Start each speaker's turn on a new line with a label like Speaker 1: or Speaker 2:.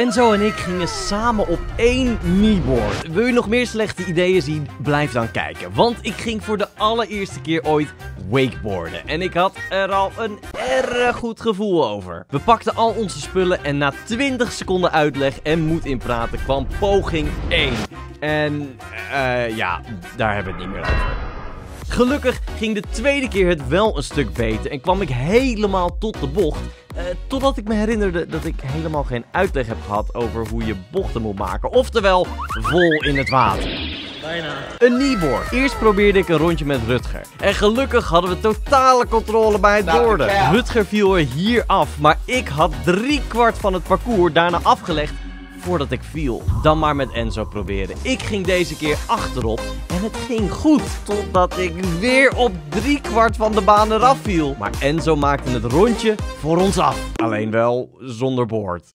Speaker 1: Enzo en ik gingen samen op één kneeboard. Wil je nog meer slechte ideeën zien? Blijf dan kijken. Want ik ging voor de allereerste keer ooit wakeboarden. En ik had er al een erg goed gevoel over. We pakten al onze spullen en na 20 seconden uitleg en moed inpraten kwam poging 1. En eh ja, daar hebben we het niet meer over. Gelukkig ging de tweede keer het wel een stuk beter en kwam ik helemaal tot de bocht. Eh, totdat ik me herinnerde dat ik helemaal geen uitleg heb gehad over hoe je bochten moet maken. Oftewel, vol in het water.
Speaker 2: Bijna.
Speaker 1: Een kneeboard. Eerst probeerde ik een rondje met Rutger. En gelukkig hadden we totale controle bij het
Speaker 3: Nou,
Speaker 1: borden.
Speaker 3: ja.
Speaker 1: Rutger viel er hier af, maar ik had drie kwart van het parcours daarna afgelegd voordat ik viel. Dan maar met Enzo proberen. Ik ging deze keer achterop en het ging goed. Totdat ik weer op drie kwart van de baan eraf viel. Maar Enzo maakte het rondje voor ons af. Alleen wel zonder boord.